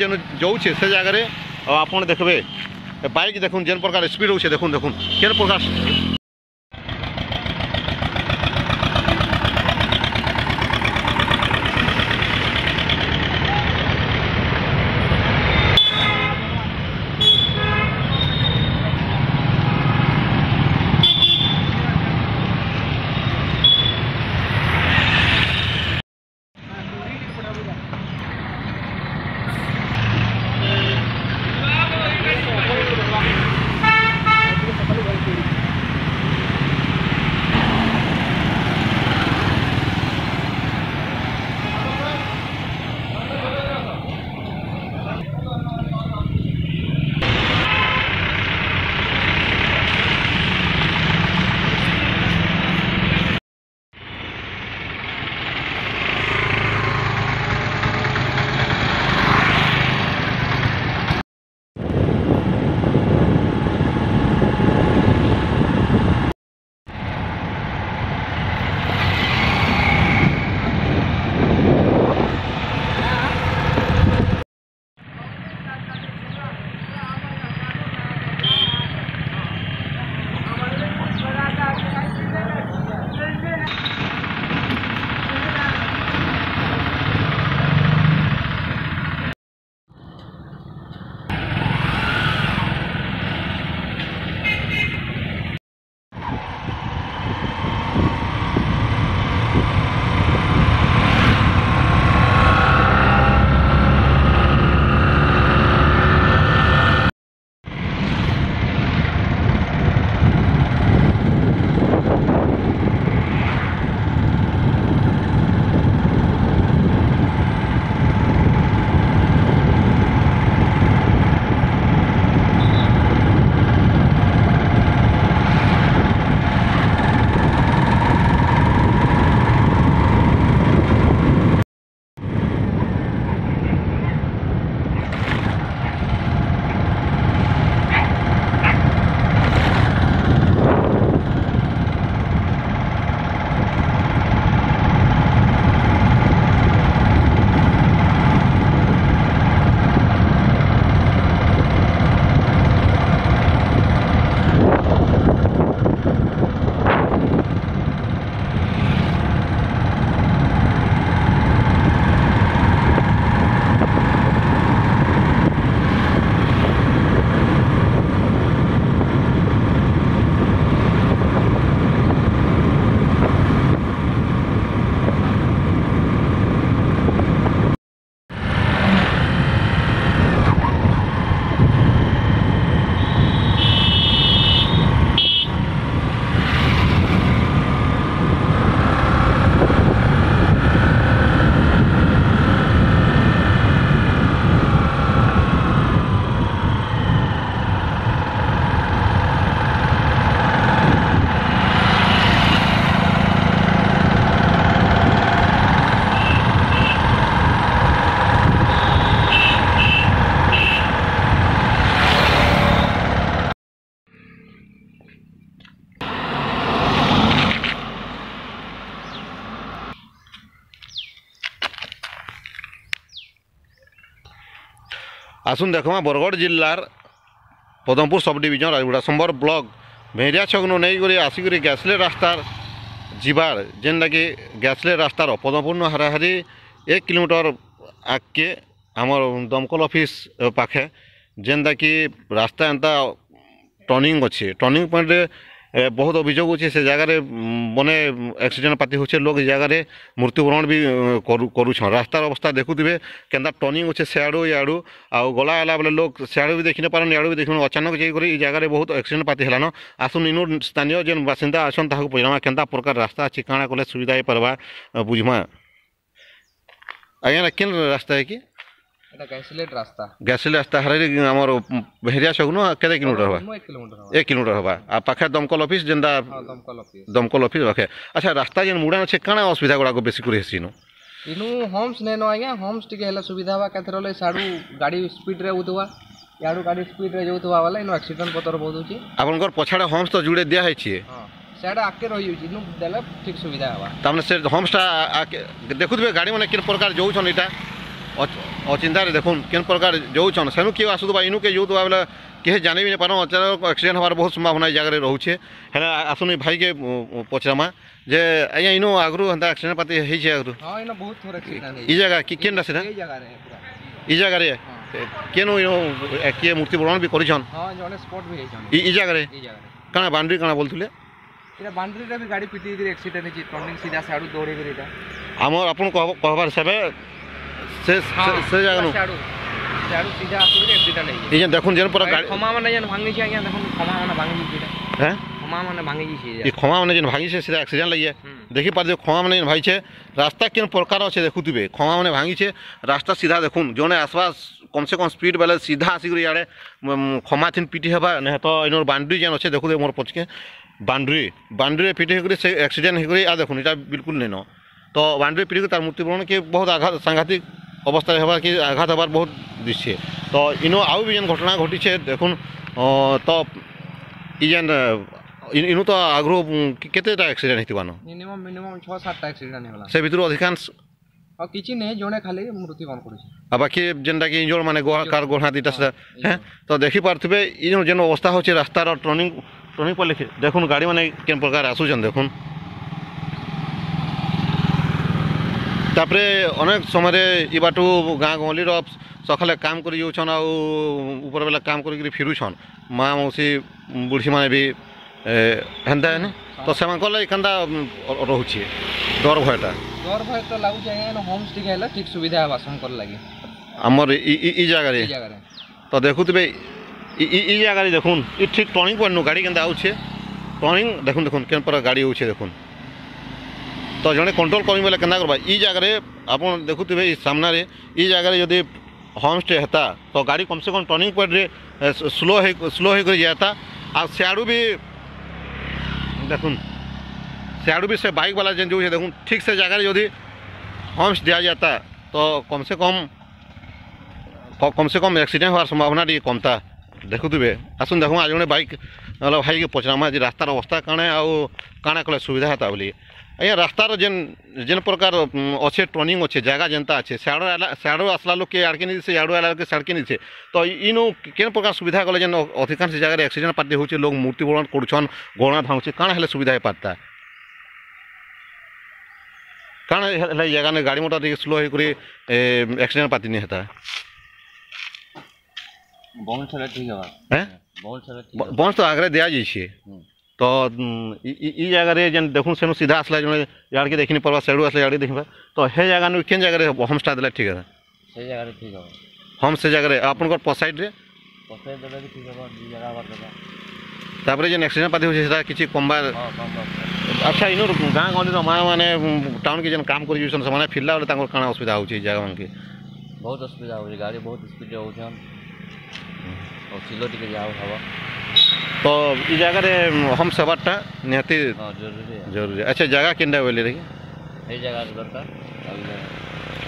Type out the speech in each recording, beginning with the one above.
যেন যাচ্ছে সে জায়গায় আপনার দেখবে বাইক দেখুন যে প্রকার স্পিড হচ্ছে দেখুন দেখুন কেন প্রকার ଆସନ୍ତୁ ଦେଖମା ବରଗଡ଼ ଜିଲ୍ଲାର ପଦମପୁର ସବ୍ ଡିଭିଜନ ରାୟଗୁଡ଼ା ସମ୍ବର ବ୍ଲକ ଭେରିଆ ଛକନୁ ନେଇକରି ଆସିକରି ଗ୍ୟାସଲେ ରାସ୍ତାର ଯିବାର୍ ଯେନ୍ଟାକି ଗ୍ୟାସଲେ ରାସ୍ତାର ପଦମପୁରନୁ ହାରାହାରି ଏକ କିଲୋମିଟର ଆଗକେ ଆମର ଦମକଲ ଅଫିସ୍ ପାଖେ ଯେନ୍ଟାକି ରାସ୍ତା ଏନ୍ତା ଟର୍ଣ୍ଣିଂ ଅଛେ ଟର୍ଣ୍ଣିଂ ପଏଣ୍ଟରେ ବହୁତ ଅଭିଯୋଗ ଅଛି ସେ ଜାଗାରେ ମାନେ ଆକ୍ସିଡେଣ୍ଟ ପାତି ହେଉଛେ ଲୋକ ଏ ଜାଗାରେ ମୃତ୍ୟୁବରଣ ବି କରୁଛନ୍ ରାସ୍ତାର ଅବସ୍ଥା ଦେଖୁଥିବେ କେନ୍ତା ଟର୍ଣ୍ଣିଂ ଅଛେ ସିଆଡ଼ୁ ଇଆଡ଼ୁ ଆଉ ଗଲା ହେଲା ବେଲେ ଲୋକ ସିଆଡ଼ୁ ବି ଦେଖିନ ପାରନ୍ ଇଆଡ଼ୁ ବି ଦେଖିନ ଅଚାନକ ଯାଇକରି ଏ ଜାଗାରେ ବହୁତ ଆକ୍ସିଡେଣ୍ଟ ପାତି ହେଲାନ ଆସୁନ୍ ଇନୁ ସ୍ଥାନୀୟ ଯେନ୍ ବାସିନ୍ଦା ଅଛନ୍ ତାହାକୁ ପଚାରମା କେନ୍ତା ପ୍ରକାର ରାସ୍ତା ଅଛି କାଣା କଲେ ସୁବିଧା ହେଇପାର୍ବା ବୁଝମା ଆଜ୍ଞା କେନ୍ ରାସ୍ତା ହେଇକି ଗ୍ୟାସିଲ ରାସ୍ତା ହାରରେ ଆମର ହେରିଆ ସଗୁନ କେତେ କିଲୋମିଟର ହବା ଏକ କିଲୋମିଟର ହବା ଆଉ ପାଖେ ଦମକଲ ଅଫିସ ଯେନ୍ତା ଦମକଲ ଅଫିସ ପାଖେ ଆଚ୍ଛା ରାସ୍ତା ଯେନ୍ ମୁଡ଼ା ଅଛେ କାଣା ଅସୁବିଧା ଗୁଡ଼ାକ ବେଶୀ କରି ହେସିନ ଇନୁ ହୋମ୍ସ ନେନ ଆଜ୍ଞା ହୋମ୍ସ ଟିକେ ହେଲେ ସୁବିଧା ହେବା କେତେର ଲାଗି ସାଡ଼ୁ ଗାଡ଼ି ସ୍ପିଡ଼ରେ ଆଉଥିବା ଇଆଡ଼ୁ ଗାଡ଼ି ସ୍ପିଡ଼ରେ ଯାଉଥିବା ବେଲେ ଇନୁ ଆକ୍ସିଡେଣ୍ଟ ପତର ବହୁତ ହେଉଛି ଆପଣଙ୍କର ପଛଆଡ଼େ ହୋମ୍ସ ତ ଯୁଡ଼େ ଦିଆ ହେଇଛି ସେଟା ଆଗକେ ରହିଯାଉଛି ଇନୁ ଦେଲେ ଠିକ୍ ସୁବିଧା ହେବା ତାମାନେ ସେ ହୋମ୍ସଟା ଦେଖୁଥିବେ ଗାଡ଼ି ମାନେ କେନ୍ ପ୍ରକାର ଯାଉଛନ୍ ଏଇଟା ଅଚିନ୍ତାରେ ଦେଖୁନ୍ କେନ୍ ପ୍ରକାର ଯାଉଛନ୍ ସେନୁ କିଏ ଆସୁଥିବା ଇନୁକେ ଯାଉଥିବା ବେଲେ କେହି ଜାଣିବି ନାଇଁ ପାରନ୍ ଅଚାନକ ଆକ୍ସିଡେଣ୍ଟ ହେବାର ବହୁତ ସମ୍ଭାବନା ଏ ଜାଗାରେ ରହୁଛେ ହେଲେ ଆସୁନି ଭାଇକେ ପଚରାମା ଯେ ଆଜ୍ଞା ଇନୁ ଆଗରୁ ହେନ୍ତା ଆକ୍ସିଡେଣ୍ଟ ପାତି ହେଇଛେ ଆଗରୁ ଇ ଜାଗା କେନ୍ଟା ସେଟା ଇ ଜାଗାରେ କେନୁ କିଏ ମୂର୍ତ୍ତିବରଣ ବି କରିଛନ୍ ଇ ଜାଗାରେ କାଣା ବାଉଣ୍ଡ୍ରି କାଣା ବୋଲୁଥିଲେ ବାଉଣ୍ଡ୍ରିରେ ବି ଗାଡ଼ି ପିଟି ଆକ୍ସିଡେଣ୍ଟ ହେଇଛି ଟର୍ଣ୍ଣିଂ ସିଧା ସିଆଡ଼ୁ ଦୌଡ଼ିକିରି ଆମର ଆପଣ କହିବାର ହିସାବେ হ্যাঁ। দেখি পার ক্ষমা মানে ভাইছে মানে হ্যাঁ? মানে মানে রাস্তা কেন প্রকার আছে দেখুতিবে ক্ষমা মানে ভাঙিছে রাস্তা সিধা দেখুন জনে আসবা কমসে কম স্পিড বেলে সিধা আসিকি ইয়াড়ে ক্ষমা থিন পিটি হবা নেহত তো এনোর বাউন্ডারি যেন আছে দেখুতে মোর পছকে বাউন্ডারি বাউন্ডারি পিটি হয়ে সে অ্যাক্সিডেন্ট হয়ে আর দেখুন এটা বিলকুল নেই তো বাউন্ডারি পিটি তার মৃত্যুবরণ কি বহুত আঘাত সাংঘাতিক অবস্থায় হবার কি আঘাত হবার বহুত দিচ্ছে তো ইনো আউ বি যেন ঘটনা ঘটিছে দেখুন তো ই যেন ইনু তো আগ্রহ কেতেটা আক্সিডেন্ট হইতিবান মিনিমাম মিনিমাম 6 7টা আক্সিডেন্ট হইবলা সে ভিতর অধিকাংশ ଆଉ କିଛି ନାହିଁ ଜଣେ ଖାଲି ମୃତ୍ୟୁବରଣ କରୁଛି ଆଉ ବାକି ଯେନ୍ଟାକି ଇଞ୍ଜୋର୍ ମାନେ କାର୍ ଗୋହା ଦୁଇଟା ସେଟା ହେଁ ତ ଦେଖିପାରୁଥିବେ ଇ ଯେନ୍ ଯେନ୍ ଅବସ୍ଥା ହେଉଛି ରାସ୍ତାର ଟର୍ଣ୍ଣିଂ ଟର୍ଣ୍ଣିଂ ପଡ଼ିଲେ ଦେଖୁନ୍ ଗାଡ଼ିମାନେ କେନ୍ ପ୍ରକାର ଆସୁଛନ୍ ଦେଖୁନ୍ ତାପରେ ଅନେକ ସମୟରେ ଇବାଟୁ ଗାଁ ଗହଲିର ସକାଳେ କାମ କରି ଯାଉଛନ୍ ଆଉ ଉପରବେଲା କାମ କରିକିରି ଫିରୁଛନ୍ ମା ମଉସୀ ବୁଢ଼ୀମାନେ ବି ହେନ୍ତା ହେନେ ତ ସେମାନଙ୍କର ଲାଗି କେନ୍ତା ରହୁଛି ଡର ଭୟଟା ଡର ଭୟ ତ ଲାଗୁଛି ଆଜ୍ଞା ହୋମ୍ ଷ୍ଟିକ୍ ହେଲେ ଠିକ୍ ସୁବିଧା ହେବା ସେମାନଙ୍କର ଲାଗି ଆମର ଇ ଜାଗାରେ ତ ଦେଖୁଥିବେ ଇ ଜାଗାରେ ଦେଖୁନ୍ ଇ ଠିକ୍ ଟର୍ଣ୍ଣିଂ ପଏଣ୍ଟନୁ ଗାଡ଼ି କେନ୍ତା ଆଉଛେ ଟର୍ଣ୍ଣିଂ ଦେଖୁନ୍ ଦେଖୁନ୍ କେନ୍ ପ୍ରକାର ଗାଡ଼ି ଆଉଛେ ଦେଖୁନ୍ तो जड़े कंट्रोल कमी बोले के जगह आप देखु सामन जगार जब होम स्टे होता तो गाड़ी कम से कम टर्णिंग पॉइंट स्लो स्लो होकर जाता आ सियाड़ू भी देख सियाड़ू भी से बाइक वाला जो देख ठीक से जगह जो हम्स दि जाता तो कम से कम कम से कम एक्सीडेंट हार संभावना कमता देखुवे आसन देख आज जो बैक भाई पचराम आज रास्तार अवस्था कण आउ कण कले सुविधा होता बोली ଆଜ୍ଞା ରାସ୍ତାର ଯେନ୍ ଯେନ୍ ପ୍ରକାର ଅଛେ ଟର୍ଣ୍ଣିଂ ଅଛେ ଜାଗା ଯେନ୍ତା ଅଛେ ସିଆଡ଼ୁ ସିଆଡ଼ୁ ଆସିଲା ଲୋକେ ଆଡ଼କେ ନେଇଛେ ଇଆଡ଼ୁ ଆଇଲା ଲୋକ ସିଆଡ଼କେ ନେଇଛେ ତ ଇନୁ କେନ୍ ପ୍ରକାର ସୁବିଧା କଲେ ଯେନ୍ ଅଧିକାଂଶ ଜାଗାରେ ଆକ୍ସିଡେଣ୍ଟ ପାତି ହେଉଛେ ଲୋକ ମୃତ୍ୟୁବରଣ କରୁଛନ୍ ଗଣା ଧାଉଁଛେ କାଣା ହେଲେ ସୁବିଧା ହେଇପାରତା କାଣା ହେଲେ ଜାଗାନେ ଗାଡ଼ି ମଟର ଟିକେ ସ୍ଲୋ ହେଇକରି ଆକ୍ସିଡେଣ୍ଟ ପାତି ନି ହେତା ବଞ୍ଚ ବଞ୍ଚ ତ ଆଗରେ ଦିଆଯାଇଛେ तो इ जगार जेन देखु से सीधा आसला जो यार के देखनी पड़वा सेड़ू आसला यार देखा तो हे जगह नु के जगह होम स्टा देला ठीक है से जगार ठीक हम होम से जगार आपन पसाइड रे पसाइड देला ठीक हम दु जगह बार देला तापर जेन एक्सीडेंट पाती होय सेटा किछि कमबार हाँ, अच्छा इनो गाँ गली माँ मैंने टाउन के जेन काम कर फिर फिरला असुविधा होउछि जगह मान के बहुत असुविधा हो गाड़ी बहुत स्पीड हो होउछन और सिलो তো এই জায়গার हम सवारटा নিহতি জরুরি আচ্ছা জায়গা जगह বলি बोले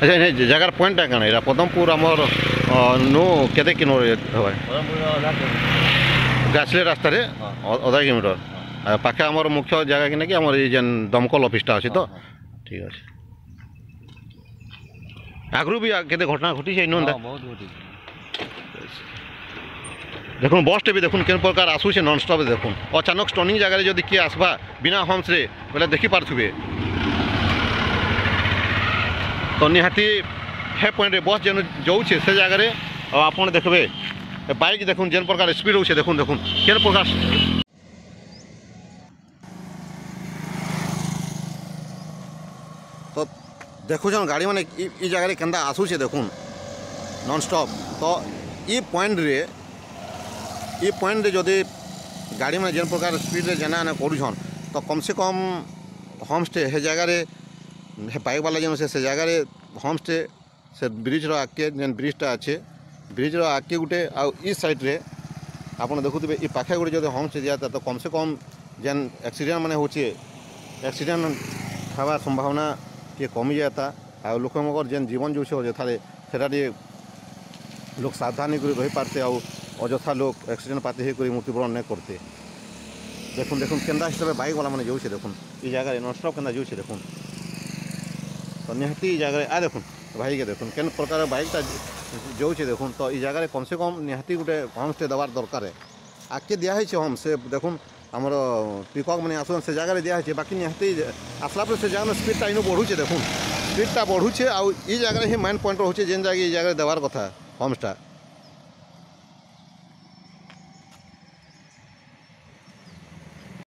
আচ্ছা এই জায়গার পয়েন্টটা কেন এটা পদমপুর আমার নু কেতে কিনো হয় গাছলে রাস্তারে অধা কিলোমিটার পাখে আমার মুখ্য জায়গা কিনা কি আমার এই যে দমকল অফিসটা আছে তো ঠিক আছে আগরু বি কেতে ঘটনা ঘটিছে বহুত ঘটিছে দেখুন বস টেবি দেখুন কেন প্রকার আসুছে ননস্টপ দেখুন অচানক স্টনিং জায়গায় যদি কি আসবা বিনা হর্মসরে দেখি দেখিপারে তো নিহাতি হে পয়েন্টে বস যে যাচ্ছে সে জায়গায় আপনার দেখবে বাইক দেখুন যে প্রকার স্পিড হচ্ছে দেখুন দেখুন কেন প্রকার তো দেখুছেন গাড়ি মানে এই জায়গায় কেন আসুছে দেখুন ননস্টপ তো এই পয়েন্টে ଏ ପଏଣ୍ଟରେ ଯଦି ଗାଡ଼ିମାନେ ଯେନ୍ ପ୍ରକାର ସ୍ପିଡ଼ରେ ଯେନା ଆନେ କରୁଛନ୍ ତ କମ୍ ସେ କମ୍ ହୋମ୍ଷ୍ଟେ ହେ ଜାଗାରେ ହେ ବାଇକ୍ବାଲା ଯେନ୍ ଅଛେ ସେ ଜାଗାରେ ହୋମ୍ଷ୍ଟେ ସେ ବ୍ରିଜ୍ର ଆଗ୍କେ ଯେନ୍ ବ୍ରିଜ୍ଟା ଅଛେ ବ୍ରିଜ୍ର ଆଗ୍କେ ଗୁଟେ ଆଉ ଇ ସାଇଡ଼୍ରେ ଆପଣ ଦେଖୁଥିବେ ଇ ପାଖେ ଗୁଟେ ଯଦି ହୋମ୍ଷ୍ଟେ ଦିଆତା ତ କମ୍ ସେ କମ୍ ଯେନ୍ ଆକ୍ସିଡେଣ୍ଟ ମାନେ ହେଉଛେ ଆକ୍ସିଡେଣ୍ଟ ହେବାର ସମ୍ଭାବନା ଟିକେ କମିଯାଏତା ଆଉ ଲୋକମାନଙ୍କର ଯେନ୍ ଜୀବନ ଯାଉଛେ ଅଯଥାରେ ସେଟା ଟିକେ ଲୋକ ସାବଧାନ ହେଇକରି ରହିପାରତେ ଆଉ অযথা লোক অ্যাক্সিডেন্ট পাতি হয়ে করে মৃত্যুবরণ নেই করতে দেখুন দেখুন কেন্দা হিসাবে বাইকওয়ালা মানে যাচ্ছে দেখুন এই জায়গায় ননস্টপ কেন্দা যাচ্ছে দেখুন তো নিহতি এই জায়গায় আ দেখুন ভাইকে দেখুন কেন প্রকার বাইকটা যাচ্ছে দেখুন তো এই জায়গায় কমসে কম নিহতি গোটে হোমস্টে দেওয়ার দরকার আগে দিয়া হয়েছে হোম সে দেখুন আমার পিকক মানে আসুন সে জায়গায় দিয়া হয়েছে বাকি নিহতি আসলা পরে সে জায়গায় স্পিডটা ইনু বড়ুছে দেখুন স্পিডটা বড়ুছে আর এই জায়গায় হি মাইন্ড পয়েন্ট রয়েছে যে জায়গায় এই জায়গায় দেওয়ার কথা হোমস্টা